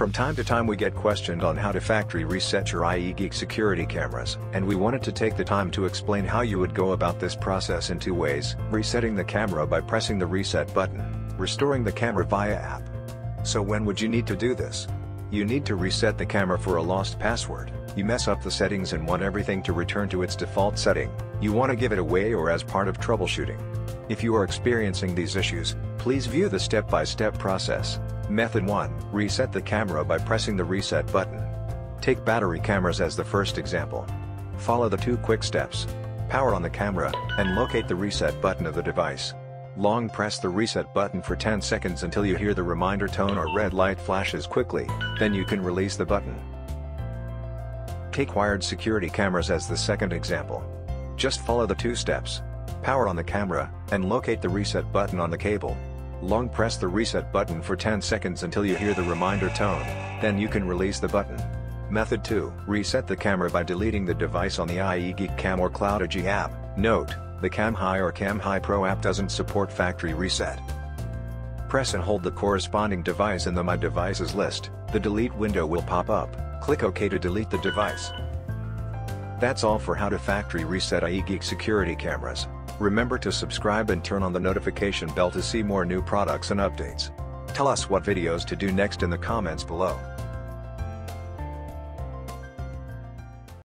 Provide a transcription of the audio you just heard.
From time to time we get questioned on how to factory reset your ieGeek security cameras, and we wanted to take the time to explain how you would go about this process in two ways, resetting the camera by pressing the reset button, restoring the camera via app. So when would you need to do this? You need to reset the camera for a lost password, you mess up the settings and want everything to return to its default setting, you want to give it away or as part of troubleshooting. If you are experiencing these issues, please view the step-by-step -step process. Method 1. Reset the camera by pressing the reset button. Take battery cameras as the first example. Follow the two quick steps. Power on the camera, and locate the reset button of the device. Long press the reset button for 10 seconds until you hear the reminder tone or red light flashes quickly, then you can release the button. Take wired security cameras as the second example. Just follow the two steps power on the camera, and locate the reset button on the cable. Long press the reset button for 10 seconds until you hear the reminder tone, then you can release the button. Method 2. Reset the camera by deleting the device on the ieGeek Cam or CloudEdge app. Note, the CamHi or CamHi Pro app doesn't support factory reset. Press and hold the corresponding device in the My Devices list, the delete window will pop up, click OK to delete the device. That's all for how to factory reset ieGeek security cameras. Remember to subscribe and turn on the notification bell to see more new products and updates. Tell us what videos to do next in the comments below.